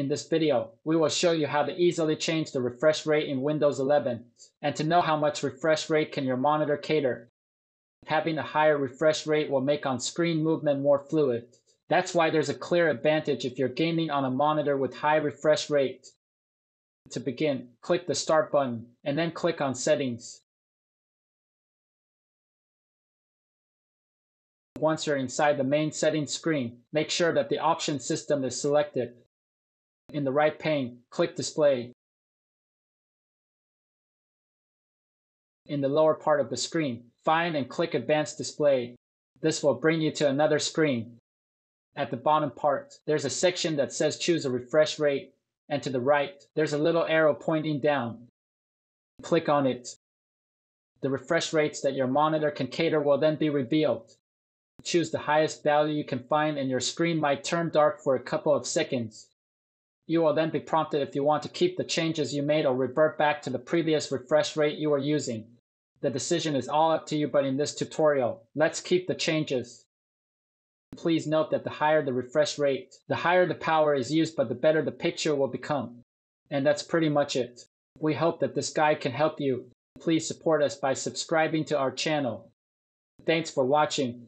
In this video, we will show you how to easily change the refresh rate in Windows 11 and to know how much refresh rate can your monitor cater. Having a higher refresh rate will make on-screen movement more fluid. That's why there's a clear advantage if you're gaming on a monitor with high refresh rate. To begin, click the Start button and then click on Settings. Once you're inside the main settings screen, make sure that the option system is selected. In the right pane, click Display. In the lower part of the screen, find and click Advanced Display. This will bring you to another screen. At the bottom part, there's a section that says choose a refresh rate, and to the right, there's a little arrow pointing down. Click on it. The refresh rates that your monitor can cater will then be revealed. Choose the highest value you can find and your screen might turn dark for a couple of seconds. You will then be prompted if you want to keep the changes you made or revert back to the previous refresh rate you were using. The decision is all up to you, but in this tutorial, let's keep the changes. Please note that the higher the refresh rate, the higher the power is used, but the better the picture will become. And that's pretty much it. We hope that this guide can help you. Please support us by subscribing to our channel. Thanks for watching.